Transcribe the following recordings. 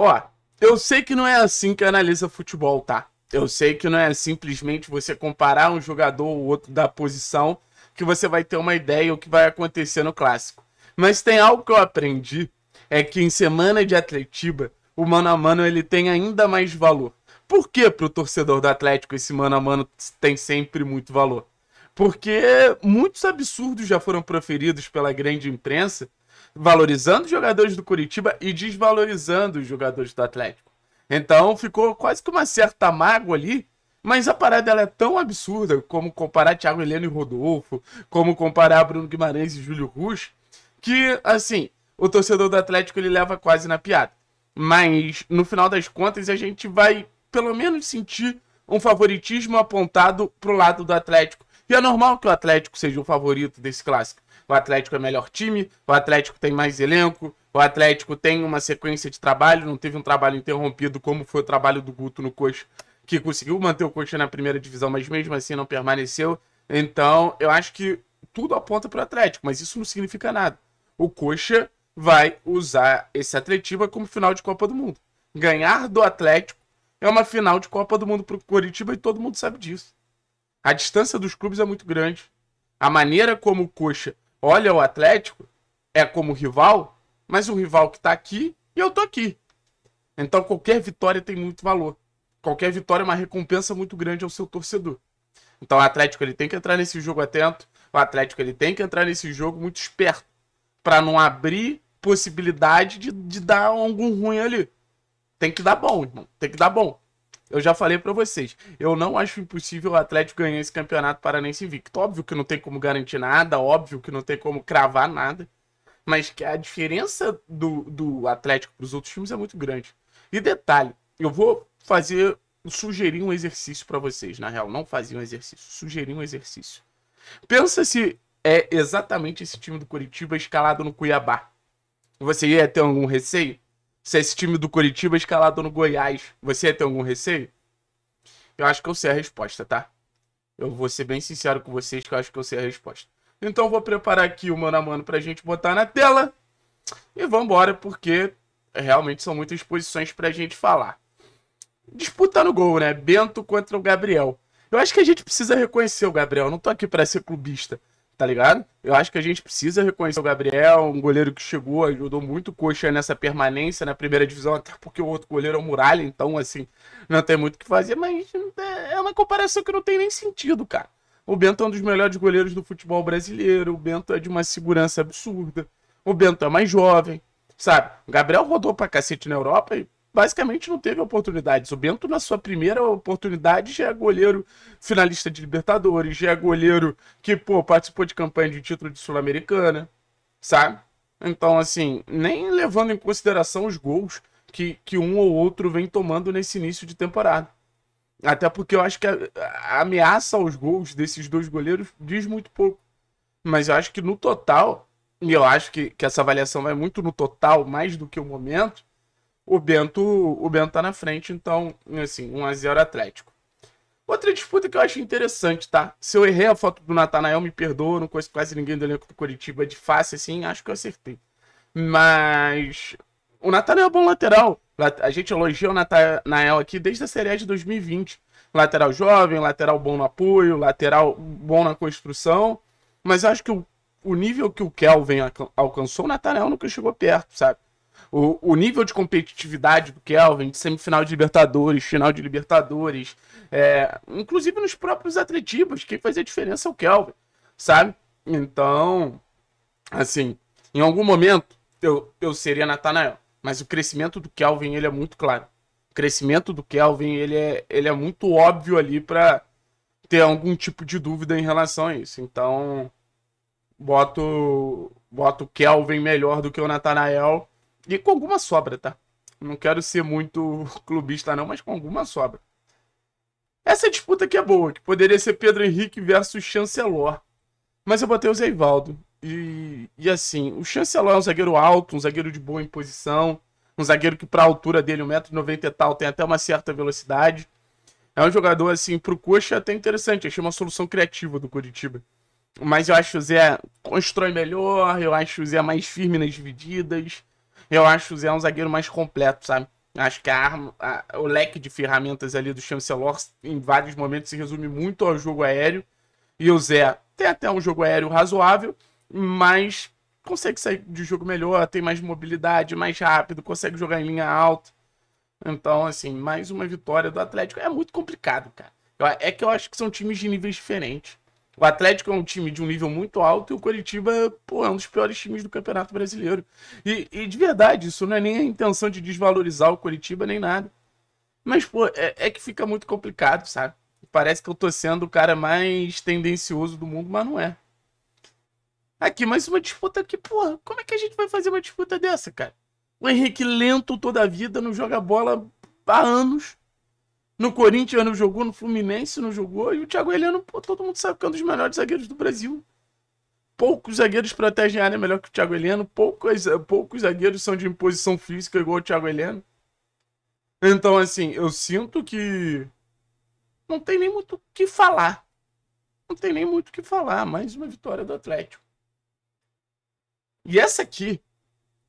Ó, eu sei que não é assim que analisa futebol, tá? Eu sei que não é simplesmente você comparar um jogador ou outro da posição que você vai ter uma ideia do que vai acontecer no clássico. Mas tem algo que eu aprendi, é que em semana de Atletiba, o mano a mano ele tem ainda mais valor. Por que pro torcedor do Atlético esse mano a mano tem sempre muito valor? Porque muitos absurdos já foram proferidos pela grande imprensa, valorizando os jogadores do Curitiba e desvalorizando os jogadores do Atlético. Então ficou quase que uma certa mágoa ali, mas a parada ela é tão absurda, como comparar Thiago Heleno e Rodolfo, como comparar Bruno Guimarães e Júlio Rush, que, assim, o torcedor do Atlético ele leva quase na piada. Mas, no final das contas, a gente vai, pelo menos, sentir um favoritismo apontado pro lado do Atlético. E é normal que o Atlético seja o favorito desse clássico. O Atlético é melhor time, o Atlético tem mais elenco, o Atlético tem uma sequência de trabalho, não teve um trabalho interrompido como foi o trabalho do Guto no Coxa, que conseguiu manter o Coxa na primeira divisão, mas mesmo assim não permaneceu. Então, eu acho que tudo aponta para o Atlético, mas isso não significa nada. O Coxa vai usar esse Atletiba como final de Copa do Mundo. Ganhar do Atlético é uma final de Copa do Mundo para o Coritiba e todo mundo sabe disso. A distância dos clubes é muito grande. A maneira como o Coxa olha o Atlético é como rival mas um rival que tá aqui e eu tô aqui. Então qualquer vitória tem muito valor. Qualquer vitória é uma recompensa muito grande ao seu torcedor. Então o Atlético ele tem que entrar nesse jogo atento. O Atlético ele tem que entrar nesse jogo muito esperto para não abrir possibilidade de, de dar algum ruim ali. Tem que dar bom, irmão. Tem que dar bom. Eu já falei para vocês. Eu não acho impossível o Atlético ganhar esse campeonato paranense invicto. Óbvio que não tem como garantir nada, óbvio que não tem como cravar nada mas que a diferença do, do Atlético para os outros times é muito grande. E detalhe, eu vou fazer, sugerir um exercício para vocês, na real, não fazer um exercício, sugerir um exercício. Pensa se é exatamente esse time do Curitiba escalado no Cuiabá. Você ia ter algum receio? Se é esse time do Curitiba escalado no Goiás, você ter algum receio? Eu acho que eu sei a resposta, tá? Eu vou ser bem sincero com vocês que eu acho que eu sei a resposta. Então vou preparar aqui o mano a mano pra gente botar na tela. E vambora, porque realmente são muitas posições pra gente falar. Disputa no gol, né? Bento contra o Gabriel. Eu acho que a gente precisa reconhecer o Gabriel. Eu não tô aqui para ser clubista, tá ligado? Eu acho que a gente precisa reconhecer o Gabriel, um goleiro que chegou, ajudou muito o Coxa nessa permanência na primeira divisão, até porque o outro goleiro é o Muralha, então, assim, não tem muito o que fazer, mas é uma comparação que não tem nem sentido, cara. O Bento é um dos melhores goleiros do futebol brasileiro. O Bento é de uma segurança absurda. O Bento é mais jovem, sabe? O Gabriel rodou pra cacete na Europa e basicamente não teve oportunidades. O Bento, na sua primeira oportunidade, já é goleiro finalista de Libertadores, já é goleiro que, pô, participou de campanha de título de Sul-Americana, sabe? Então, assim, nem levando em consideração os gols que, que um ou outro vem tomando nesse início de temporada. Até porque eu acho que a, a ameaça aos gols desses dois goleiros diz muito pouco. Mas eu acho que no total, e eu acho que, que essa avaliação vai muito no total, mais do que o momento, o Bento, o Bento tá na frente, então, assim, 1x0 Atlético. Outra disputa que eu acho interessante, tá? Se eu errei a foto do Natanael, me perdoa, não conheço quase ninguém do elenco do Curitiba de face, assim, acho que eu acertei. Mas o Natanael é bom lateral. A gente elogia o Natanael aqui desde a Série A de 2020. Lateral jovem, lateral bom no apoio, lateral bom na construção. Mas acho que o, o nível que o Kelvin alcançou, o Natanael nunca chegou perto, sabe? O, o nível de competitividade do Kelvin, de semifinal de Libertadores, final de Libertadores, é, inclusive nos próprios atletivos, quem fazia diferença é o Kelvin, sabe? Então, assim, em algum momento eu, eu seria Natanael. Mas o crescimento do Kelvin ele é muito claro. O crescimento do Kelvin ele é, ele é muito óbvio ali para ter algum tipo de dúvida em relação a isso. Então, boto, boto o Kelvin melhor do que o Natanael e com alguma sobra, tá? Não quero ser muito clubista não, mas com alguma sobra. Essa disputa aqui é boa, que poderia ser Pedro Henrique versus Chancelor. Mas eu botei o Zeivaldo. E, e assim, o Chancellor é um zagueiro alto, um zagueiro de boa imposição, um zagueiro que para a altura dele, 1,90m e tal, tem até uma certa velocidade. É um jogador, assim, pro Coxa até interessante, achei uma solução criativa do Curitiba. Mas eu acho o Zé constrói melhor, eu acho o Zé mais firme nas divididas, eu acho o Zé um zagueiro mais completo, sabe? Acho que a arma, a, o leque de ferramentas ali do Chancellor em vários momentos se resume muito ao jogo aéreo. E o Zé tem até um jogo aéreo razoável, mas consegue sair de jogo melhor, tem mais mobilidade, mais rápido, consegue jogar em linha alta. Então, assim, mais uma vitória do Atlético. É muito complicado, cara. É que eu acho que são times de níveis diferentes. O Atlético é um time de um nível muito alto e o Coritiba pô, é um dos piores times do Campeonato Brasileiro. E, e, de verdade, isso não é nem a intenção de desvalorizar o Coritiba nem nada. Mas, pô, é, é, que fica muito complicado, sabe? Parece que eu tô sendo o cara mais tendencioso do mundo, mas não é. Aqui, mais uma disputa aqui, porra. Como é que a gente vai fazer uma disputa dessa, cara? O Henrique lento toda a vida, não joga bola há anos. No Corinthians não jogou, no Fluminense não jogou. E o Thiago Heleno, pô, todo mundo sabe que é um dos melhores zagueiros do Brasil. Poucos zagueiros protegem a área melhor que o Thiago Heleno. Poucos, poucos zagueiros são de imposição física igual o Thiago Heleno. Então, assim, eu sinto que não tem nem muito o que falar. Não tem nem muito o que falar. Mais uma vitória do Atlético. E essa aqui,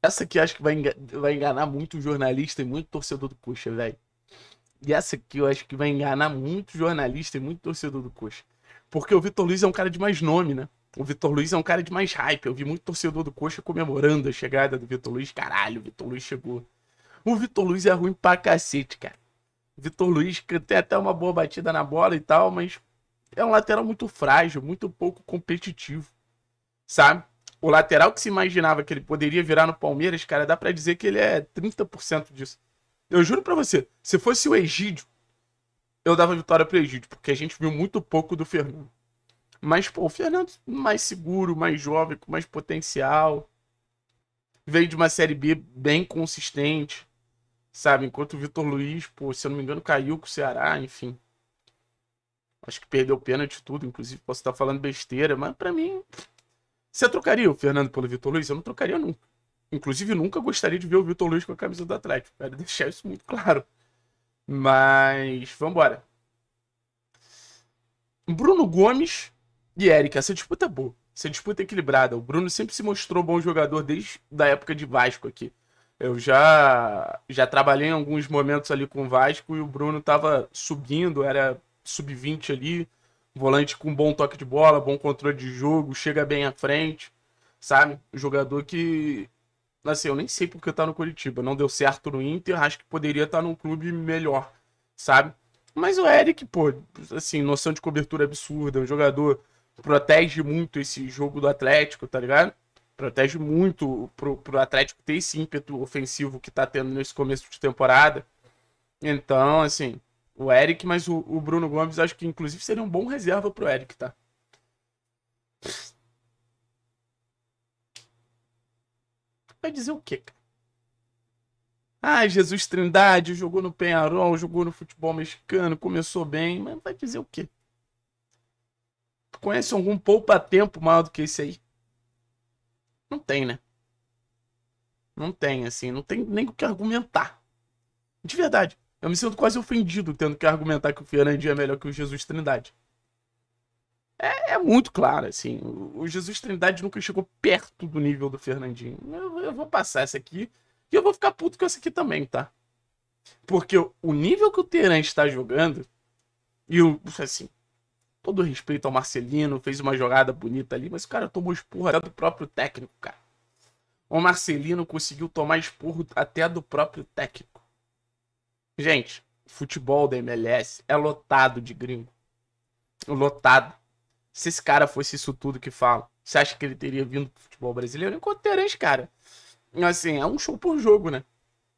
essa aqui acho que vai, vai enganar muito jornalista e muito torcedor do Coxa, velho. E essa aqui eu acho que vai enganar muito jornalista e muito torcedor do Coxa. Porque o Vitor Luiz é um cara de mais nome, né? O Vitor Luiz é um cara de mais hype. Eu vi muito torcedor do Coxa comemorando a chegada do Vitor Luiz. Caralho, o Vitor Luiz chegou. O Vitor Luiz é ruim pra cacete, cara. Vitor Luiz tem até uma boa batida na bola e tal, mas é um lateral muito frágil, muito pouco competitivo. Sabe? O lateral que se imaginava que ele poderia virar no Palmeiras, cara, dá para dizer que ele é 30% disso. Eu juro para você, se fosse o Egídio, eu dava vitória pro Egídio, porque a gente viu muito pouco do Fernando. Mas, pô, o Fernando mais seguro, mais jovem, com mais potencial. Veio de uma Série B bem consistente, sabe? Enquanto o Vitor Luiz, pô, se eu não me engano, caiu com o Ceará, enfim. Acho que perdeu pênalti tudo, inclusive posso estar falando besteira, mas para mim. Você trocaria o Fernando pelo Vitor Luiz? Eu não trocaria nunca. Inclusive, nunca gostaria de ver o Vitor Luiz com a camisa do Atlético. Quero deixar isso muito claro. Mas, vamos embora. Bruno Gomes e Eric. Essa disputa é boa. Essa disputa é equilibrada. O Bruno sempre se mostrou bom jogador desde a época de Vasco aqui. Eu já já trabalhei em alguns momentos ali com o Vasco e o Bruno tava subindo, era sub-20 ali, volante com bom toque de bola, bom controle de jogo, chega bem à frente, sabe? Jogador que Assim, eu nem sei porque tá no Curitiba. Não deu certo no Inter, acho que poderia estar tá num clube melhor, sabe? Mas o Eric, pô, assim, noção de cobertura absurda. Um jogador protege muito esse jogo do Atlético, tá ligado? Protege muito pro, pro Atlético ter esse ímpeto ofensivo que tá tendo nesse começo de temporada. Então, assim, o Eric, mas o, o Bruno Gomes acho que inclusive seria um bom reserva pro Eric, tá? Vai dizer o quê, cara? Ah, Jesus Trindade jogou no Penharol, jogou no futebol mexicano, começou bem, mas vai dizer o quê? Tu conhece algum poupa-tempo maior do que esse aí? Não tem, né? Não tem, assim, não tem nem o que argumentar. De verdade. Eu me sinto quase ofendido tendo que argumentar que o Fernandinho é melhor que o Jesus Trindade é, é, muito claro, assim. O, Jesus Trindade nunca chegou perto do nível do Fernandinho. Eu, eu, vou passar essa aqui e eu vou ficar puto com essa aqui também, tá? Porque o, nível que o Teran está jogando, e o, assim, todo respeito ao Marcelino, fez uma jogada bonita ali, mas o cara tomou esporro até do próprio técnico, cara. O Marcelino conseguiu tomar esporro até do próprio técnico. Gente, futebol da MLS é lotado de gringo. Lotado se esse cara fosse isso tudo que fala, você acha que ele teria vindo pro futebol brasileiro? Enquanto o Terence, cara, assim, é um show por jogo, né?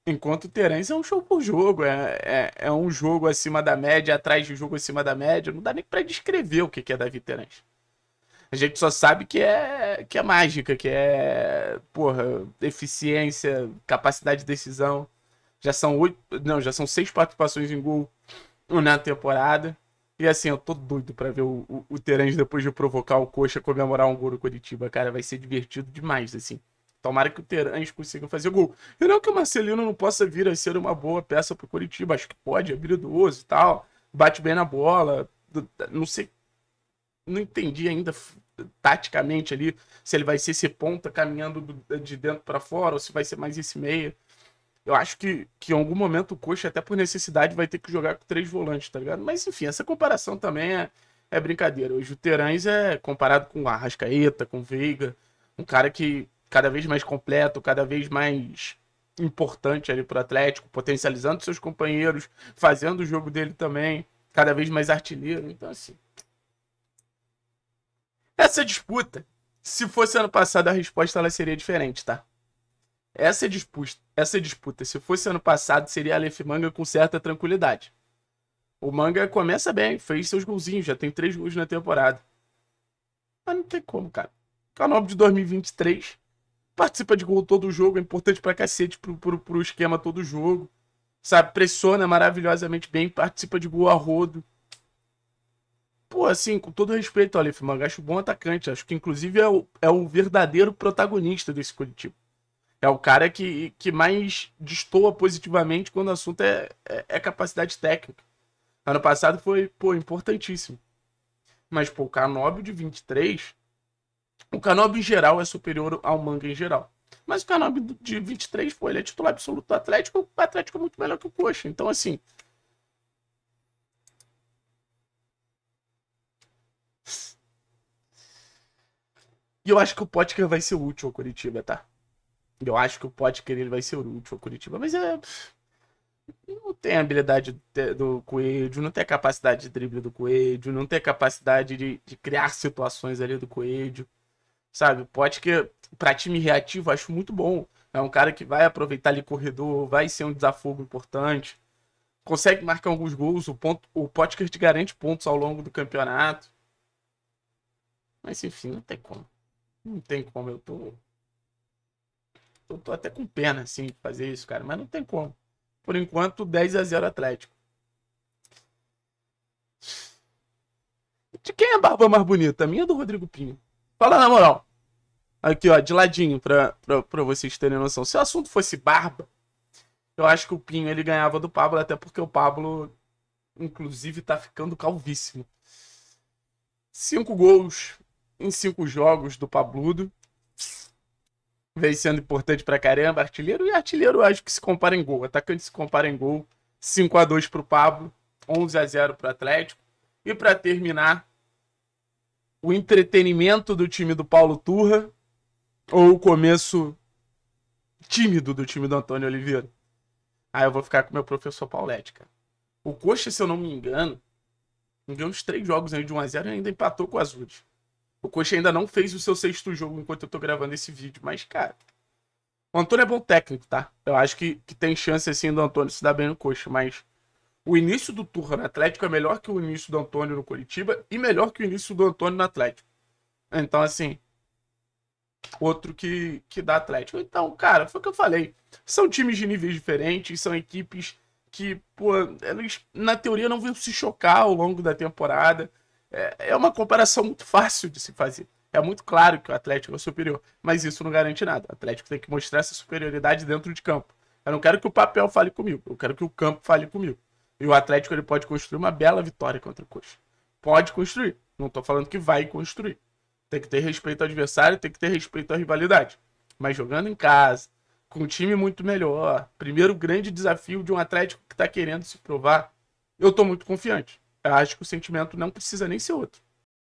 Enquanto o Terence é um show por jogo, é, é, é, um jogo acima da média, atrás de jogo acima da média, não dá nem para descrever o que é Davi Terence. A gente só sabe que é, que é mágica, que é, porra, eficiência, capacidade de decisão. Já são oito, não, já são seis participações em gol na temporada. E assim, eu tô doido pra ver o, o, o Terence depois de provocar o Coxa comemorar um gol no Curitiba, cara. Vai ser divertido demais, assim. Tomara que o Terence consiga fazer gol. E não que o Marcelino não possa vir a ser uma boa peça pro Curitiba. Acho que pode, é habilidoso e tal. Bate bem na bola. Não sei. Não entendi ainda taticamente ali se ele vai ser esse ponta caminhando de dentro para fora ou se vai ser mais esse meia. Eu acho que, que em algum momento o Coxa, até por necessidade, vai ter que jogar com três volantes, tá ligado? Mas enfim, essa comparação também é, é brincadeira. Hoje o Terães é comparado com a Arrascaeta, com o Veiga, um cara que cada vez mais completo, cada vez mais importante ali pro Atlético, potencializando seus companheiros, fazendo o jogo dele também, cada vez mais artilheiro. Então, assim. Essa disputa, se fosse ano passado, a resposta ela seria diferente, tá? Essa disputa, essa disputa, se fosse ano passado, seria Aleph Manga com certa tranquilidade. O Manga começa bem, fez seus golzinhos, já tem três gols na temporada. Mas não tem como, cara. Canal de 2023 participa de gol todo jogo, é importante pra cacete pro, pro, pro esquema todo jogo. Sabe, pressiona maravilhosamente bem, participa de gol a rodo. Pô, assim, com todo respeito Aleph Manga, acho bom atacante. Acho que, inclusive, é o, é o verdadeiro protagonista desse coletivo. É o cara que, que mais destoa positivamente quando o assunto é, é, é capacidade técnica. Ano passado foi, pô, importantíssimo. Mas, pô, o Canóbio de 23, o Canóbio em geral é superior ao Manga em geral. Mas o Canóbio de 23, pô, ele é titular absoluto do Atlético, o Atlético é muito melhor que o Coxa. Então, assim. E eu acho que o Potker vai ser útil ao Curitiba, tá? Eu acho que o Potker ele vai ser útil ao Curitiba, mas é não tem a habilidade do Coelho, não tem a capacidade de drible do Coelho, não tem a capacidade de, de criar situações ali do Coelho, sabe? Pode que para time reativo acho muito bom. É um cara que vai aproveitar ali corredor, vai ser um desafogo importante, consegue marcar alguns gols, o ponto, o Potker te garante pontos ao longo do campeonato. Mas enfim, não tem como. Não tem como, eu tô eu tô até com pena assim de fazer isso, cara, mas não tem como. Por enquanto, 10 a 0 Atlético. De quem é a barba mais bonita? A minha ou do Rodrigo Pinho? Fala na moral. Aqui, ó, de ladinho, pra, pra, pra vocês terem noção. Se o assunto fosse barba, eu acho que o Pinho ele ganhava do Pablo, até porque o Pablo, inclusive, tá ficando calvíssimo. Cinco gols em cinco jogos do Pabludo vem sendo importante pra caramba. Artilheiro e artilheiro acho que se compara em gol. Atacante se compara em gol. 5 a 2 pro Pablo, 11 a 0 pro Atlético. E para terminar, o entretenimento do time do Paulo Turra ou o começo tímido do time do Antônio Oliveira? Aí ah, eu vou ficar com meu professor Paulete, cara. O Coxa, se eu não me engano, ganhou uns três jogos aí de 1x0 e ainda empatou com o Azules. O Coxa ainda não fez o seu sexto jogo enquanto eu tô gravando esse vídeo, mas, cara. O Antônio é bom técnico, tá? Eu acho que, que tem chance, assim, do Antônio se dar bem no Coxa, mas. O início do Turra no Atlético é melhor que o início do Antônio no Curitiba e melhor que o início do Antônio no Atlético. Então, assim. Outro que, que dá Atlético. Então, cara, foi o que eu falei. São times de níveis diferentes, são equipes que, pô, eles, na teoria, não vão se chocar ao longo da temporada é, é uma comparação muito fácil de se fazer. É muito claro que o Atlético é superior, mas isso não garante nada. O Atlético tem que mostrar essa superioridade dentro de campo. Eu não quero que o papel fale comigo, eu quero que o campo fale comigo. E o Atlético ele pode construir uma bela vitória contra o Coxa. Pode construir. Não estou falando que vai construir. Tem que ter respeito ao adversário, tem que ter respeito à rivalidade. Mas jogando em casa, com um time muito melhor, primeiro grande desafio de um Atlético que está querendo se provar, eu estou muito confiante. Acho que o sentimento não precisa nem ser outro.